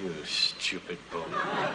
You stupid bum.